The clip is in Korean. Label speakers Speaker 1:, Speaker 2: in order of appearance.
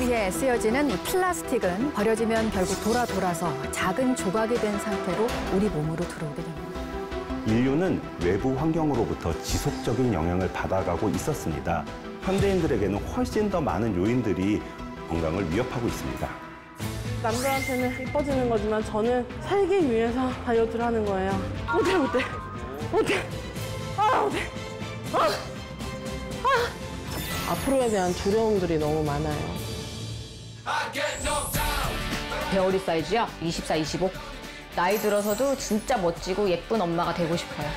Speaker 1: 위해 쓰여지는 이 플라스틱은 버려지면 결국 돌아 돌아서 작은 조각이 된 상태로 우리 몸으로 들어오게 됩니다.
Speaker 2: 인류는 외부 환경으로부터 지속적인 영향을 받아가고 있었습니다. 현대인들에게는 훨씬 더 많은 요인들이 건강을 위협하고 있습니다.
Speaker 3: 남들한테는 이뻐지는 거지만 저는 살기 위해서 다이어트를 하는 거예요. 못해, 못해. 못해. 아, 못해. 아, 아. 앞으로에 대한 두려움들이 너무 많아요.
Speaker 4: 배어리 사이즈요? 24, 25. 나이 들어서도 진짜 멋지고 예쁜 엄마가 되고 싶어요.